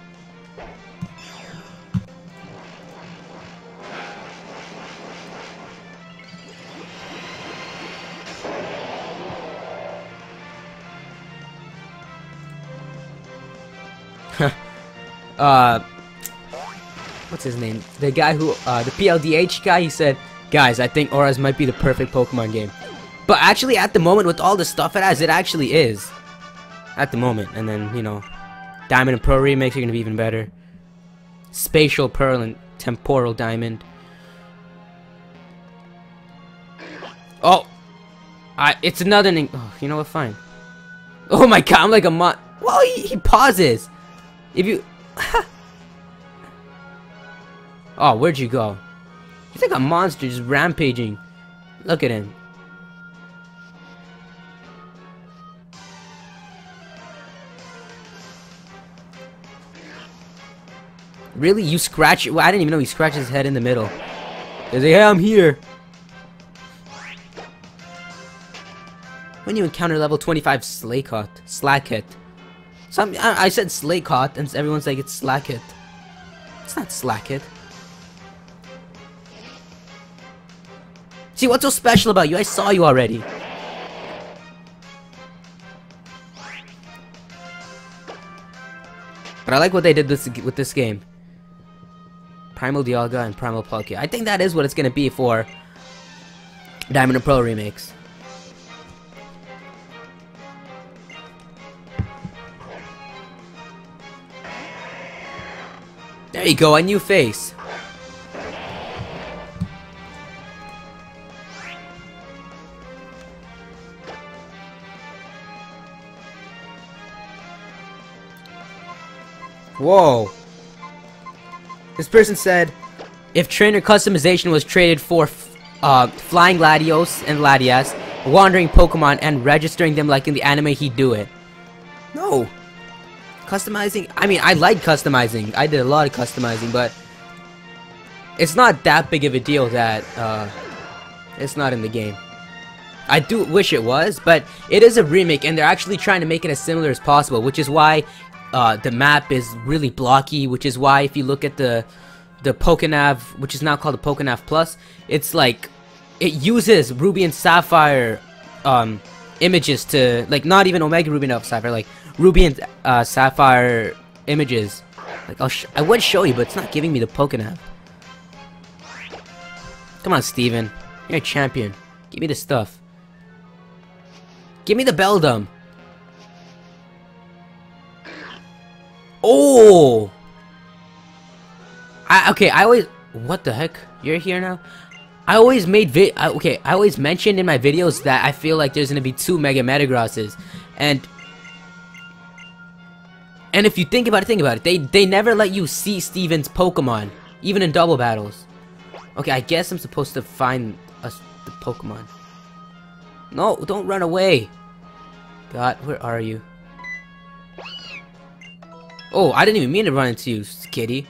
Uh, what's his name? The guy who, uh, the PLDH guy, he said, guys, I think ORAS might be the perfect Pokemon game. But actually, at the moment, with all the stuff it has, it actually is. At the moment. And then, you know, Diamond and Pearl remakes are going to be even better. Spatial Pearl and Temporal Diamond. Oh! I, it's another name. Oh, you know what? Fine. Oh my god, I'm like a mon- Well, he, he pauses. If you... oh, where'd you go? He's like a monster just rampaging. Look at him. Really? You scratch it? Well, I didn't even know he scratched his head in the middle. He's like, hey, I'm here. When you encounter level 25 Slakeot, Slackit. Some I, I said Slakeot, and everyone's like, it's Slackit. It's not Slackit. See, what's so special about you? I saw you already. But I like what they did this with this game. Primal Dialga and Primal Palkia. I think that is what it's going to be for Diamond and Pearl remakes. There you go, a new face. Whoa. This person said, if trainer customization was traded for uh, flying Latios and Latias, wandering Pokemon, and registering them like in the anime, he'd do it. No. Customizing, I mean, I like customizing. I did a lot of customizing, but it's not that big of a deal that uh, it's not in the game. I do wish it was, but it is a remake, and they're actually trying to make it as similar as possible, which is why uh, the map is really blocky, which is why if you look at the the Pokenav, which is now called the Pokenav Plus, it's like it uses Ruby and Sapphire um, images to like not even Omega Ruby and Sapphire, like Ruby and uh, Sapphire images. Like I'll I would show you, but it's not giving me the Pokenav. Come on, Steven. You're a champion. Give me the stuff. Give me the Beldum. Oh! I, okay, I always... What the heck? You're here now? I always made vi- I, Okay, I always mentioned in my videos that I feel like there's gonna be two Mega Metagrosses. And... And if you think about it, think about it. They, they never let you see Steven's Pokemon. Even in double battles. Okay, I guess I'm supposed to find us the Pokemon. No, don't run away. God, where are you? Oh, I didn't even mean to run into you, Skitty.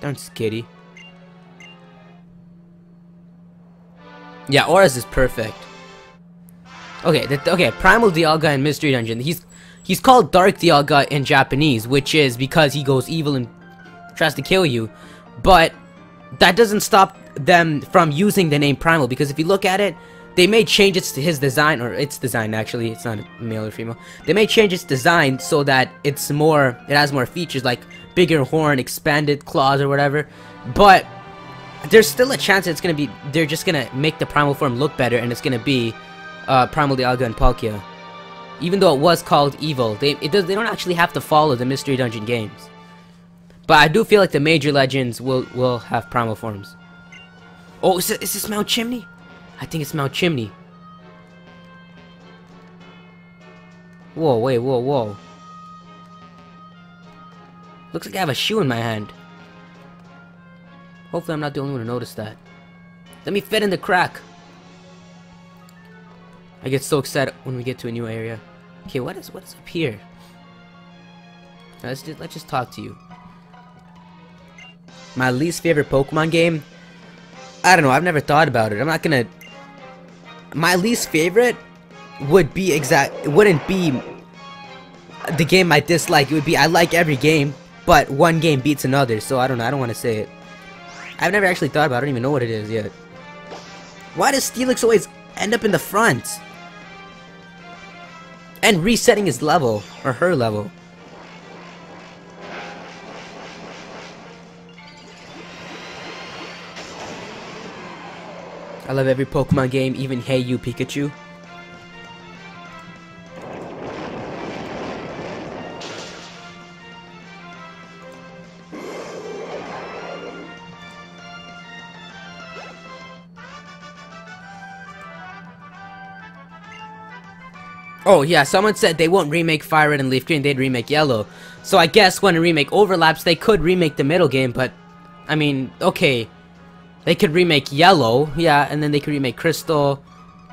Darn Skitty. Yeah, ORAS is perfect. Okay, the, okay, Primal Dialga in Mystery Dungeon. He's he's called Dark Dialga in Japanese, which is because he goes evil and tries to kill you. But that doesn't stop them from using the name Primal because if you look at it, they made changes to his design, or its design actually, it's not male or female. They made changes design so that it's more, it has more features like bigger horn, expanded claws or whatever. But there's still a chance it's gonna be they're just gonna make the primal form look better and it's gonna be uh, Primal Dialga and Palkia. Even though it was called Evil, they it does they don't actually have to follow the Mystery Dungeon games. But I do feel like the major legends will will have primal forms. Oh, is, it, is this Mount Chimney? I think it's Mount Chimney. Whoa, wait, whoa, whoa. Looks like I have a shoe in my hand. Hopefully I'm not the only one to notice that. Let me fit in the crack. I get so excited when we get to a new area. Okay, what is what is up here? Let's just let's just talk to you. My least favorite Pokemon game? I don't know, I've never thought about it. I'm not gonna my least favorite would be exact it wouldn't be the game I dislike. It would be I like every game, but one game beats another, so I don't know, I don't wanna say it. I've never actually thought about it. I don't even know what it is yet. Why does Steelix always end up in the front? And resetting his level, or her level. I love every Pokemon game, even Hey You Pikachu. Oh yeah, someone said they won't remake Fire Red and Leaf Green, they'd remake Yellow. So I guess when a remake overlaps, they could remake the middle game, but... I mean, okay. They could remake Yellow, yeah, and then they could remake Crystal,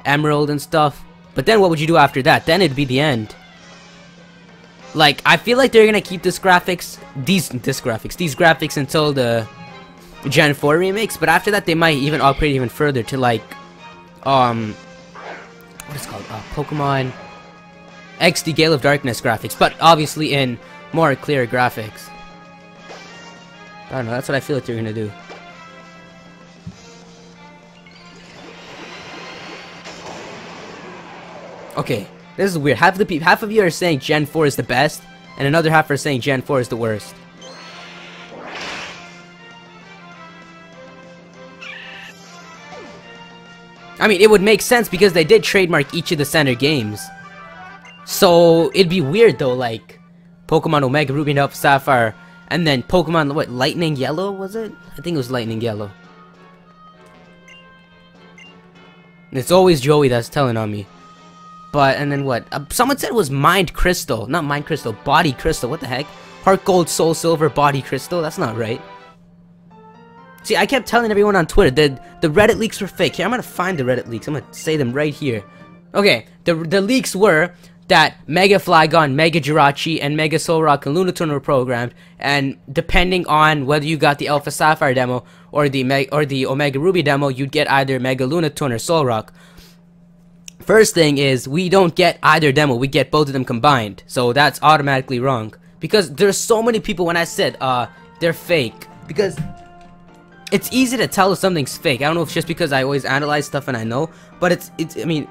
Emerald and stuff. But then what would you do after that? Then it'd be the end. Like, I feel like they're gonna keep this graphics, these, this graphics, these graphics until the Gen 4 remakes, but after that they might even upgrade even further to like, um, what is called, uh, Pokemon XD Gale of Darkness graphics, but obviously in more clear graphics. I don't know, that's what I feel like they're gonna do. Okay, this is weird. Half of the half of you are saying Gen 4 is the best, and another half are saying Gen 4 is the worst. I mean, it would make sense because they did trademark each of the center games. So it'd be weird though, like Pokemon Omega Ruby and Alpha Sapphire, and then Pokemon what Lightning Yellow was it? I think it was Lightning Yellow. It's always Joey that's telling on me. But and then what? Uh, someone said it was Mind Crystal, not Mind Crystal, Body Crystal. What the heck? Heart Gold, Soul Silver, Body Crystal. That's not right. See, I kept telling everyone on Twitter that the Reddit leaks were fake. Here, I'm gonna find the Reddit leaks. I'm gonna say them right here. Okay, the the leaks were that Mega Flygon, Mega Jirachi, and Mega Solrock and Lunatone were programmed, and depending on whether you got the Alpha Sapphire demo or the Me or the Omega Ruby demo, you'd get either Mega Lunatone or Solrock. First thing is, we don't get either demo, we get both of them combined, so that's automatically wrong. Because there's so many people when I said, uh, they're fake, because it's easy to tell if something's fake. I don't know if it's just because I always analyze stuff and I know, but it's, it's, I mean,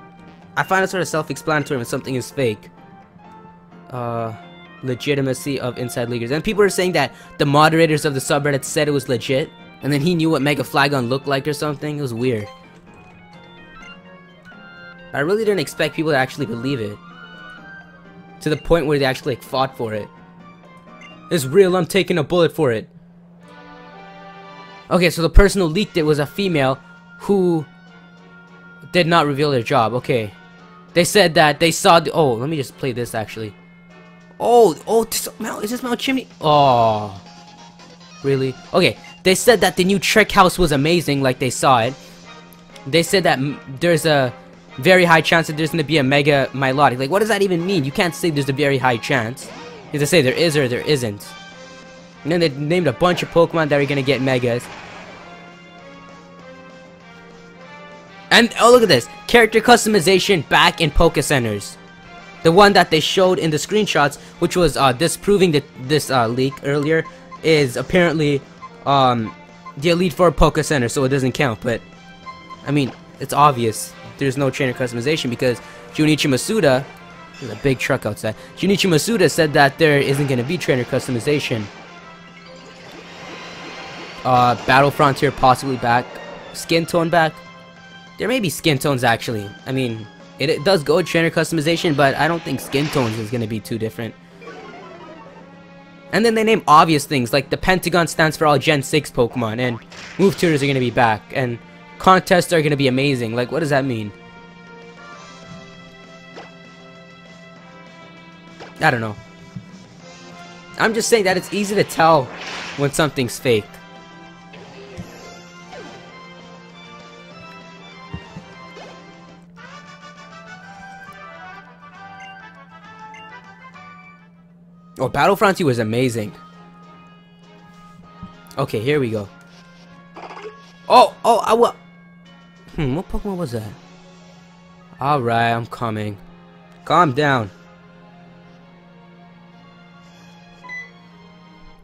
I find it sort of self-explanatory when something is fake. Uh, legitimacy of Inside Leaguers. And people are saying that the moderators of the subreddit said it was legit, and then he knew what Mega Flygon looked like or something. It was weird. I really didn't expect people to actually believe it. To the point where they actually like, fought for it. It's real, I'm taking a bullet for it. Okay, so the person who leaked it was a female who did not reveal their job. Okay. They said that they saw the- oh, let me just play this actually. Oh, oh, this, is this Mount Chimney? Oh. Really? Okay, they said that the new trick house was amazing, like they saw it. They said that there's a very high chance that there's going to be a Mega Milotic. Like, what does that even mean? You can't say there's a very high chance. You have to say there is or there isn't. And then they named a bunch of Pokemon that are going to get Megas. And oh look at this, character customization back in Poke Centers. The one that they showed in the screenshots, which was uh, disproving the, this uh, leak earlier, is apparently um, the Elite Four Poke Center, so it doesn't count. But I mean, it's obvious there's no trainer customization because Junichi Masuda, there's a big truck outside. Junichi Masuda said that there isn't going to be trainer customization. Uh, Battle Frontier possibly back. Skin tone back. There may be skin tones actually. I mean, it, it does go with trainer customization, but I don't think skin tones is going to be too different. And then they name obvious things, like the Pentagon stands for all Gen 6 Pokemon, and move tutors are going to be back, and contests are going to be amazing. Like, what does that mean? I don't know. I'm just saying that it's easy to tell when something's fake. Oh, Battlefront 2 was amazing. Okay, here we go. Oh, oh, I will. Hmm, what Pokemon was that? Alright, I'm coming. Calm down.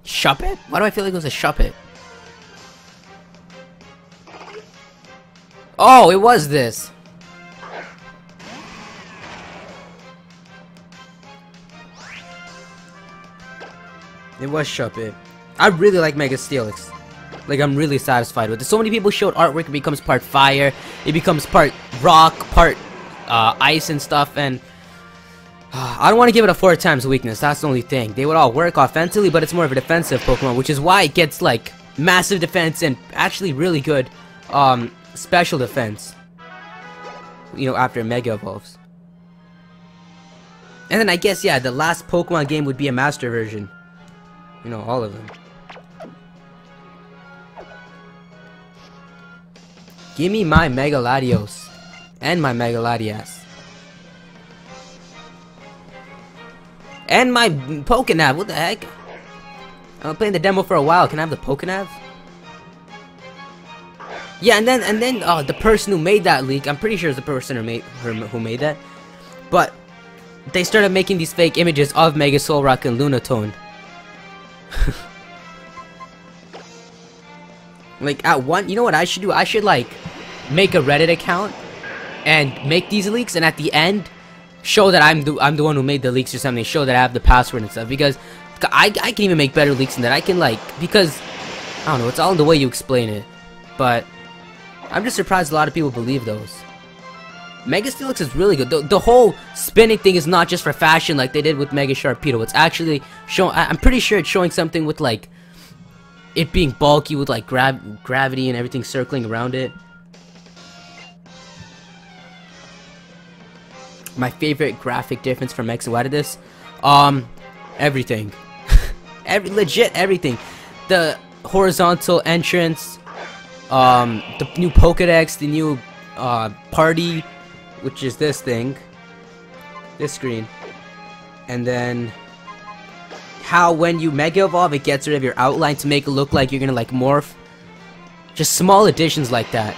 Shuppet? Why do I feel like it was a Shuppet? Oh, it was this. It was Shuppet. I really like Mega Steelix. Like, I'm really satisfied with it. So many people showed artwork. It becomes part fire. It becomes part rock, part uh, ice and stuff. And I don't want to give it a 4 times weakness. That's the only thing. They would all work offensively, but it's more of a defensive Pokemon. Which is why it gets, like, massive defense and actually really good um, special defense. You know, after Mega evolves. And then I guess, yeah, the last Pokemon game would be a Master version. You know, all of them. Give me my Mega Latios. And my Mega Latias. And my Pokénav, what the heck? I've been playing the demo for a while, can I have the Pokénav? Yeah, and then and then uh, the person who made that leak, I'm pretty sure it's the person who made who made that, but they started making these fake images of Mega Solrock and Lunatone. like at one, you know what I should do? I should like make a Reddit account and make these leaks, and at the end, show that I'm the I'm the one who made the leaks or something. Show that I have the password and stuff because I I can even make better leaks than that. I can like because I don't know. It's all in the way you explain it, but I'm just surprised a lot of people believe those. Mega Steelix is really good. The, the whole spinning thing is not just for fashion like they did with Mega Sharpedo. It's actually showing. I'm pretty sure it's showing something with like it being bulky with like grav gravity and everything circling around it. My favorite graphic difference from X and this, um, everything, every legit everything. The horizontal entrance, um, the new Pokedex, the new uh, party which is this thing, this screen, and then how when you Mega Evolve, it gets rid of your outline to make it look like you're gonna like morph. Just small additions like that.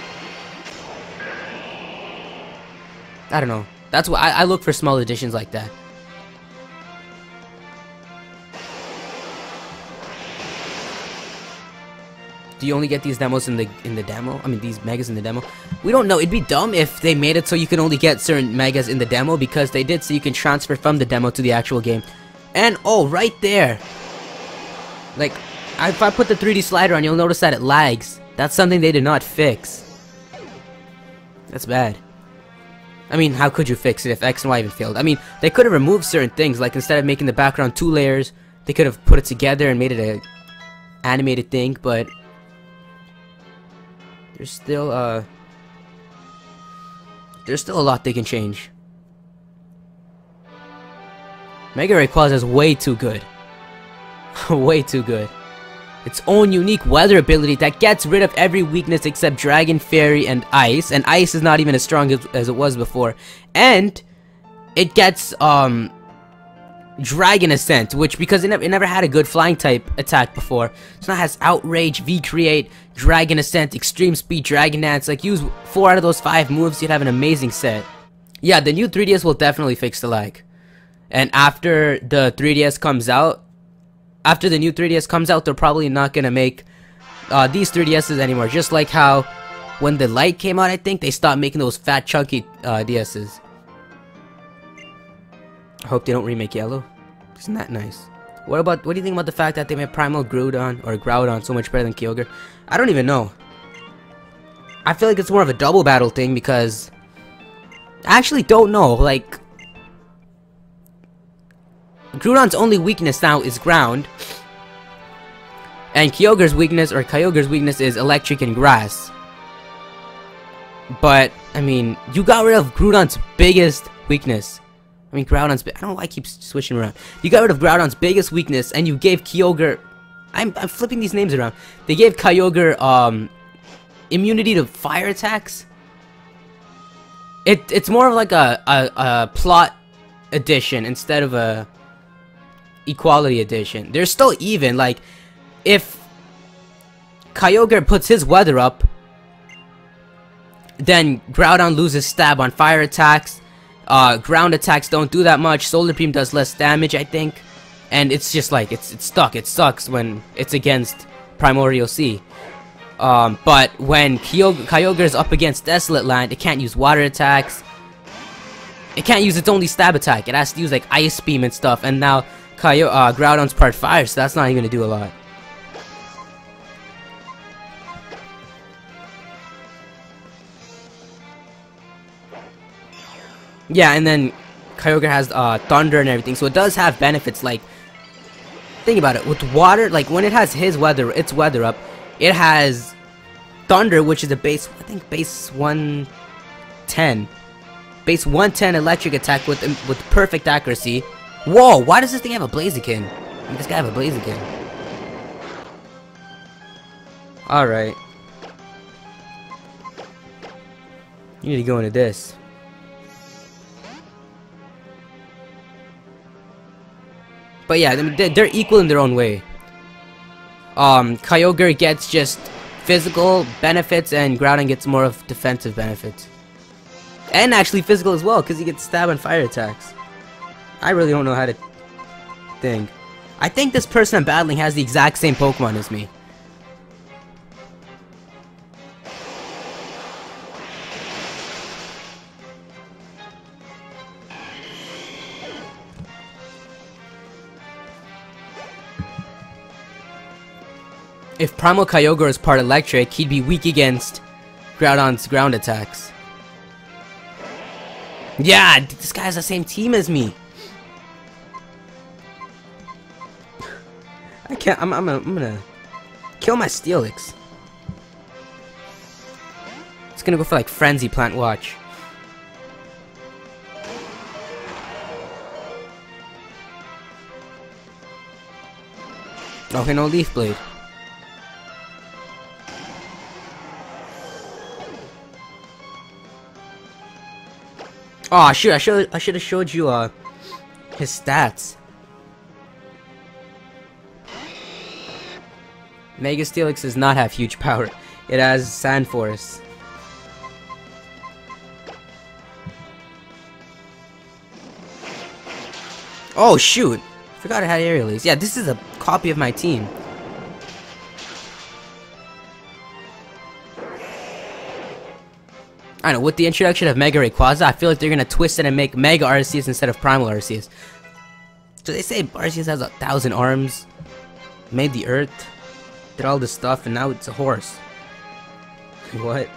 I don't know. That's what I, I look for small additions like that. Do you only get these demos in the in the demo? I mean, these megas in the demo? We don't know. It'd be dumb if they made it so you can only get certain megas in the demo because they did so you can transfer from the demo to the actual game. And, oh, right there. Like, if I put the 3D slider on, you'll notice that it lags. That's something they did not fix. That's bad. I mean, how could you fix it if X and Y even failed? I mean, they could have removed certain things, like instead of making the background two layers, they could have put it together and made it a animated thing, but there's still, uh... There's still a lot they can change. Mega Rayquaza is way too good. way too good. Its own unique weather ability that gets rid of every weakness except Dragon, Fairy, and Ice. And Ice is not even as strong as, as it was before. And it gets, um, Dragon Ascent, which because it, ne it never had a good flying type attack before, so now has Outrage, V-Create, Dragon Ascent, Extreme Speed, Dragon Dance. Like use four out of those five moves, you'd have an amazing set. Yeah, the new 3DS will definitely fix the lag. And after the 3DS comes out, after the new 3DS comes out, they're probably not gonna make uh, these 3DSs anymore. Just like how when the light came out, I think they stopped making those fat chunky uh, DSs. I hope they don't remake Yellow. Isn't that nice? What about what do you think about the fact that they made Primal Groudon or Groudon so much better than Kyogre? I don't even know. I feel like it's more of a double battle thing because I actually don't know. Like Groudon's only weakness now is ground. And Kyogre's weakness or Kyogre's weakness is electric and grass. But I mean, you got rid of Groudon's biggest weakness. I mean, Groudon's. I don't know why I keep switching around. You got rid of Groudon's biggest weakness, and you gave Kyogre. I'm, I'm flipping these names around. They gave Kyogre um, immunity to fire attacks. It it's more of like a, a, a plot addition instead of a equality addition. They're still even. Like, if Kyogre puts his weather up, then Groudon loses stab on fire attacks. Uh, ground attacks don't do that much. Solar Beam does less damage, I think. And it's just like, it's, it's stuck. It sucks when it's against Primordial Sea. Um, but when Kyogre is up against Desolate Land, it can't use water attacks. It can't use its only stab attack. It has to use like Ice Beam and stuff. And now Kyo uh, Groudon's part fire, so that's not even gonna do a lot. Yeah, and then Kyogre has uh, thunder and everything, so it does have benefits. Like, think about it. With water, like when it has his weather, its weather up, it has thunder, which is a base. I think base 110, base 110 electric attack with with perfect accuracy. Whoa! Why does this thing have a Blaziken? i This guy have a Blaziken. All right. You need to go into this. But yeah, they're equal in their own way. Um, Kyogre gets just physical benefits and Groudon gets more of defensive benefits. And actually physical as well, because he gets stab and fire attacks. I really don't know how to think. I think this person I'm battling has the exact same Pokemon as me. If Primal Kyogre is part electric, he'd be weak against Groudon's ground attacks. Yeah, this guy has the same team as me. I can't, I'm, I'm, I'm gonna kill my Steelix. It's gonna go for like Frenzy Plant, watch. Okay, no Leaf Blade. Oh shoot! I should I should have showed you uh his stats. Mega Steelix does not have huge power. It has Sand Force. Oh shoot! Forgot I had Aerial Ace. Yeah, this is a copy of my team. Don't know, with the introduction of Mega Rayquaza, I feel like they're gonna twist it and make Mega Arceus instead of Primal Arceus. So they say Arceus has a thousand arms, made the earth, did all this stuff, and now it's a horse. What?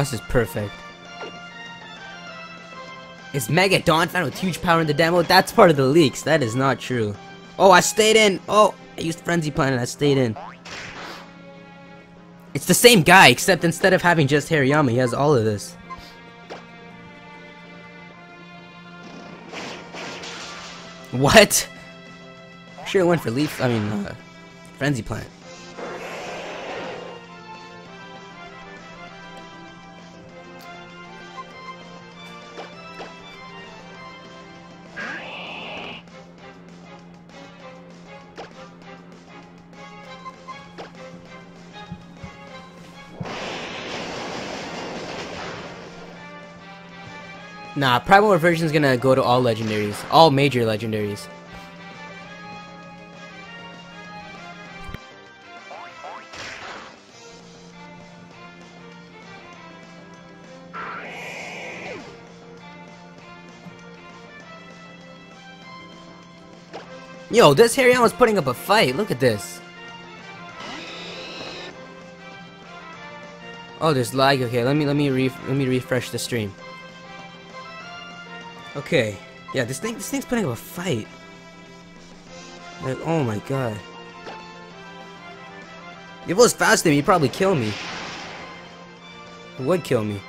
This is perfect. Is Mega Donphan with huge power in the demo? That's part of the leaks. That is not true. Oh, I stayed in. Oh, I used Frenzy Plant and I stayed in. It's the same guy, except instead of having just Hariyama, he has all of this. What? Sure went for Leaf, I mean, uh, Frenzy Plant. Nah, Primal Reversion is gonna go to all legendaries. All major legendaries. Yo, this Harry was putting up a fight. Look at this. Oh, there's lag. Okay, let me let me let me refresh the stream. Okay, yeah, this thing this thing's putting up a fight. Like, oh my god. If it was faster, he'd probably kill me. It would kill me.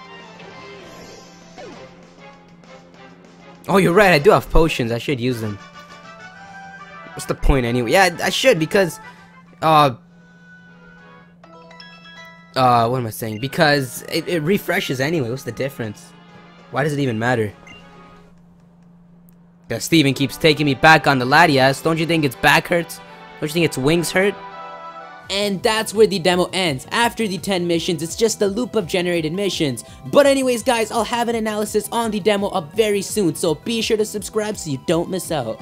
Oh, you're right. I do have potions. I should use them. What's the point anyway? Yeah, I should because, uh, uh, what am I saying? Because it, it refreshes anyway. What's the difference? Why does it even matter? Because Steven keeps taking me back on the Latias. Don't you think its back hurts? Don't you think its wings hurt? And that's where the demo ends. After the 10 missions, it's just a loop of generated missions. But anyways guys, I'll have an analysis on the demo up very soon, so be sure to subscribe so you don't miss out.